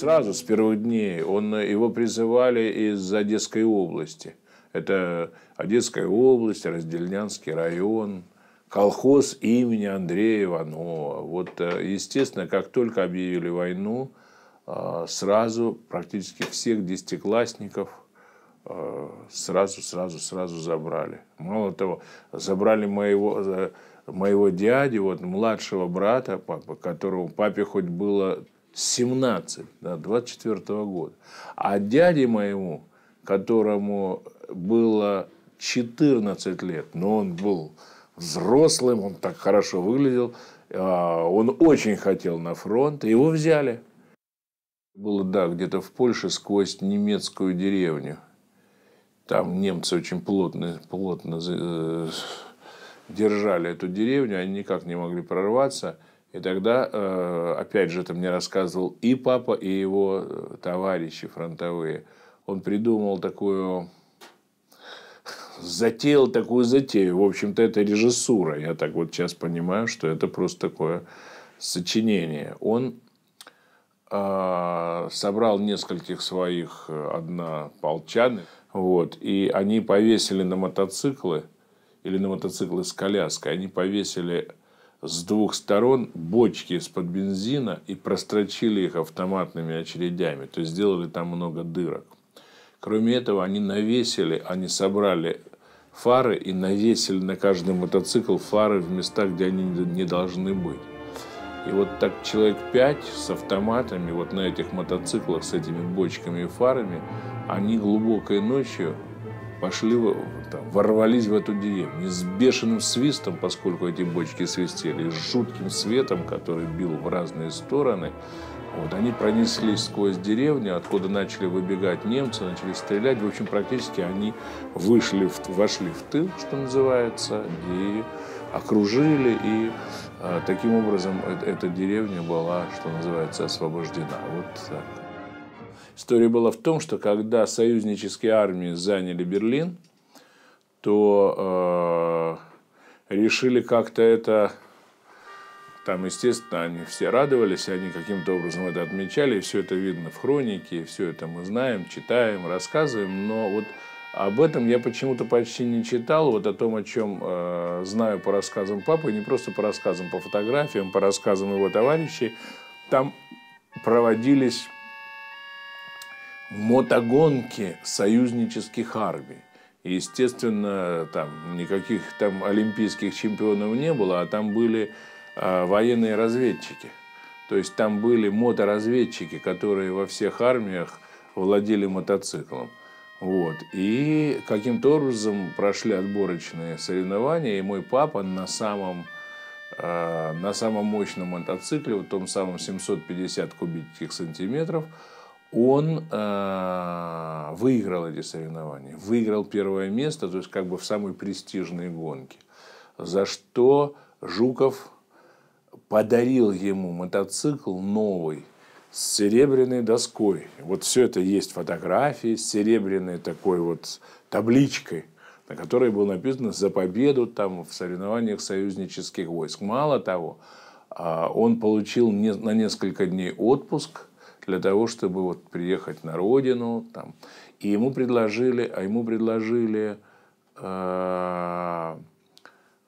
сразу, с первых дней. Он, его призывали из Одесской области. Это Одесская область, Раздельнянский район, колхоз имени Андрея Иванова. Вот, э, естественно, как только объявили войну, э, сразу практически всех десятиклассников э, сразу, сразу, сразу забрали. Мало того, забрали моего, моего дяди, вот младшего брата, которому папе хоть было 17, да, 24 -го года. А дяде моему, которому было 14 лет, но он был взрослым, он так хорошо выглядел, а, он очень хотел на фронт, его взяли. Было, да, где-то в Польше сквозь немецкую деревню. Там немцы очень плотно, плотно э, держали эту деревню, они никак не могли прорваться. И тогда, э, опять же, это мне рассказывал и папа, и его э, товарищи фронтовые. Он придумал такую затеял такую затею. В общем-то, это режиссура. Я так вот сейчас понимаю, что это просто такое сочинение. Он э, собрал нескольких своих э, однополчан, вот, и они повесили на мотоциклы, или на мотоциклы с коляской, они повесили с двух сторон бочки из-под бензина и прострочили их автоматными очередями. То есть, сделали там много дырок. Кроме этого, они навесили, они собрали фары и навесили на каждый мотоцикл фары в местах, где они не должны быть. И вот так человек пять с автоматами вот на этих мотоциклах с этими бочками и фарами, они глубокой ночью пошли, там, ворвались в эту деревню с бешеным свистом, поскольку эти бочки свистели, с жутким светом, который бил в разные стороны. Вот, они пронеслись сквозь деревню, откуда начали выбегать немцы, начали стрелять. В общем, практически они вышли, в, вошли в тыл, что называется, и окружили. И э, таким образом э, эта деревня была, что называется, освобождена. Вот так. История была в том, что когда союзнические армии заняли Берлин, то э, решили как-то это там, естественно, они все радовались, они каким-то образом это отмечали, все это видно в хронике, все это мы знаем, читаем, рассказываем, но вот об этом я почему-то почти не читал, вот о том, о чем э, знаю по рассказам папы, не просто по рассказам, по фотографиям, по рассказам его товарищей. Там проводились мотогонки союзнических армий. И, естественно, там никаких там олимпийских чемпионов не было, а там были а, военные разведчики. То есть там были моторазведчики, которые во всех армиях владели мотоциклом. Вот. И каким-то образом прошли отборочные соревнования, и мой папа на самом, э, на самом мощном мотоцикле, в том самом 750 кубических сантиметров, он э, выиграл эти соревнования, выиграл первое место, то есть как бы в самой престижной гонке, за что Жуков подарил ему мотоцикл новый с серебряной доской. Вот все это есть фотографии с серебряной такой вот табличкой, на которой было написано «За победу там, в соревнованиях союзнических войск». Мало того, а, он получил на несколько дней отпуск для того, чтобы вот приехать на родину. Там. И ему предложили, а ему предложили э,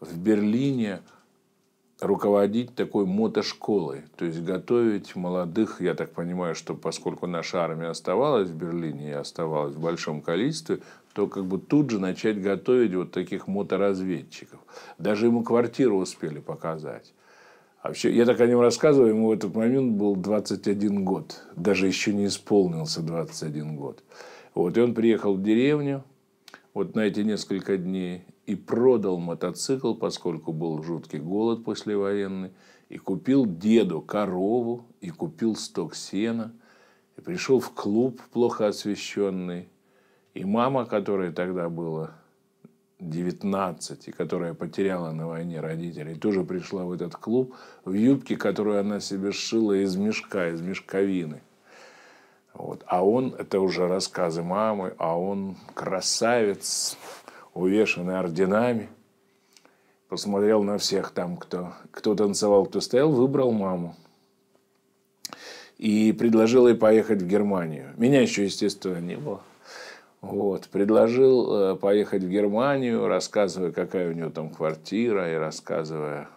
в Берлине руководить такой мотошколой, то есть готовить молодых, я так понимаю, что поскольку наша армия оставалась в Берлине и оставалась в большом количестве, то как бы тут же начать готовить вот таких моторазведчиков. Даже ему квартиру успели показать. А вообще, я так о нем рассказываю, ему в этот момент был 21 год. Даже еще не исполнился 21 год. Вот, и он приехал в деревню вот на эти несколько дней и продал мотоцикл, поскольку был жуткий голод послевоенный, и купил деду корову, и купил сток сена, и пришел в клуб плохо освещенный, и мама, которая тогда была 19, и которая потеряла на войне родителей, тоже пришла в этот клуб в юбке, которую она себе сшила из мешка, из мешковины. Вот. А он, это уже рассказы мамы, а он красавец, увешанный орденами. Посмотрел на всех там, кто, кто танцевал, кто стоял, выбрал маму. и предложил ей поехать в Германию. Меня еще, естественно, не было. Вот. Предложил э, поехать в Германию, рассказывая, какая у него там квартира, и рассказывая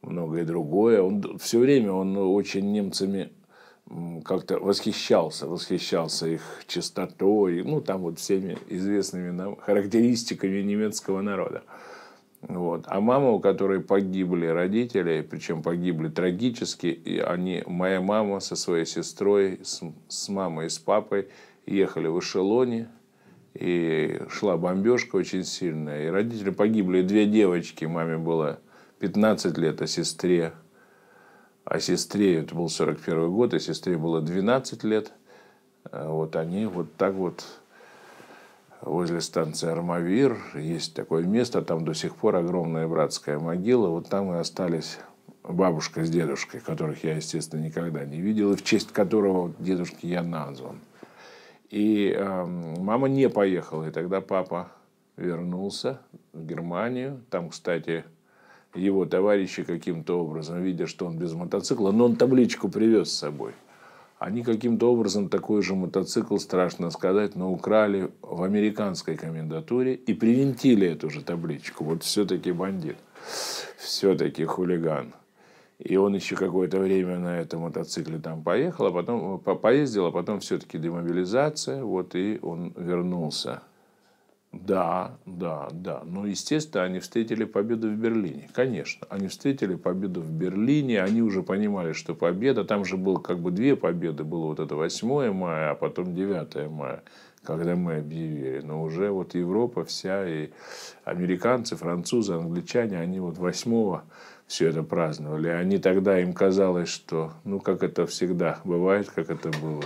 многое другое. Он все время он очень немцами как-то восхищался, восхищался их чистотой, ну, там вот всеми известными нам характеристиками немецкого народа. Вот. А мама, у которой погибли родители, причем погибли трагически, и они, моя мама со своей сестрой, с, с мамой и с папой ехали в эшелоне, и шла бомбежка очень сильная, и родители погибли, две девочки, маме было 15 лет, а сестре, а сестре, это был 41 год, а сестре было 12 лет, вот они вот так вот возле станции Армавир. Есть такое место, там до сих пор огромная братская могила. Вот там и остались бабушка с дедушкой, которых я, естественно, никогда не видел, и в честь которого дедушки я назван. И э, мама не поехала, и тогда папа вернулся в Германию. Там, кстати, его товарищи каким-то образом, видя, что он без мотоцикла, но он табличку привез с собой – они каким-то образом такой же мотоцикл, страшно сказать, но украли в американской комендатуре и привинтили эту же табличку. Вот все-таки бандит, все-таки хулиган. И он еще какое-то время на этом мотоцикле там поехал, а потом поездил, а потом все-таки демобилизация, вот и он вернулся да, да, да. Ну, естественно, они встретили победу в Берлине. Конечно, они встретили победу в Берлине. Они уже понимали, что победа. Там же было как бы две победы. Было вот это 8 мая, а потом 9 мая, когда мы объявили. Но уже вот Европа вся, и американцы, французы, англичане, они вот 8 все это праздновали. Они тогда, им казалось, что, ну, как это всегда бывает, как это было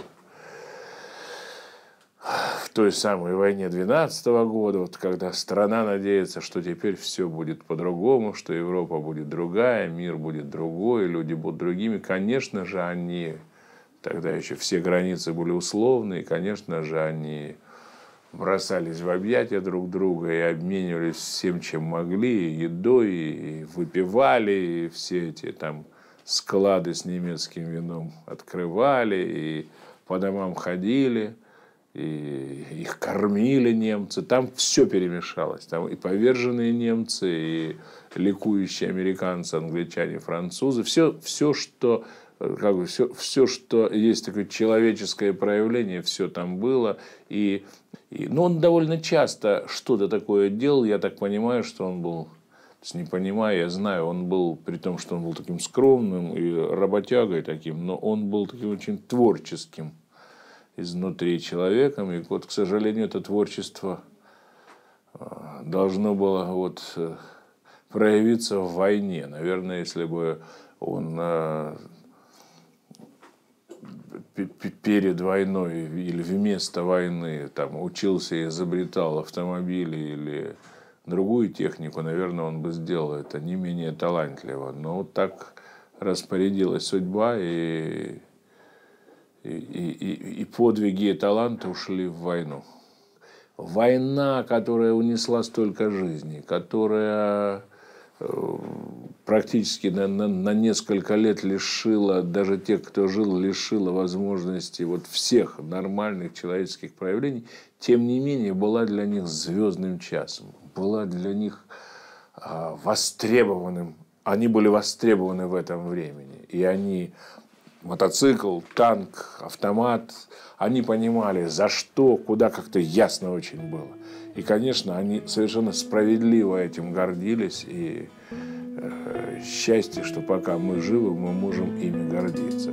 в той самой войне 12 года, вот когда страна надеется, что теперь все будет по-другому, что Европа будет другая, мир будет другой, люди будут другими, конечно же, они, тогда еще все границы были условные, конечно же, они бросались в объятия друг друга и обменивались всем, чем могли, и едой, и выпивали, и все эти там склады с немецким вином открывали, и по домам ходили – и их кормили немцы, там все перемешалось. Там и поверженные немцы, и ликующие американцы, англичане, французы. Все, все что как бы все, все, что есть такое человеческое проявление, все там было. И, и, но он довольно часто что-то такое делал. Я так понимаю, что он был, то есть не понимаю, я знаю, он был, при том, что он был таким скромным и работягой таким, но он был таким очень творческим изнутри человеком. И вот, к сожалению, это творчество а, должно было вот э, проявиться в войне. Наверное, если бы он а, перед войной или вместо войны там, учился и изобретал автомобили или другую технику, наверное, он бы сделал это не менее талантливо. Но вот так распорядилась судьба, и и, и, и подвиги и таланты ушли в войну. Война, которая унесла столько жизней, которая э, практически на, на, на несколько лет лишила, даже тех, кто жил, лишила возможности вот всех нормальных человеческих проявлений, тем не менее была для них звездным часом, была для них а, востребованным, они были востребованы в этом времени, и они мотоцикл, танк, автомат. Они понимали, за что, куда, как-то ясно очень было. И, конечно, они совершенно справедливо этим гордились. И счастье, что пока мы живы, мы можем ими гордиться.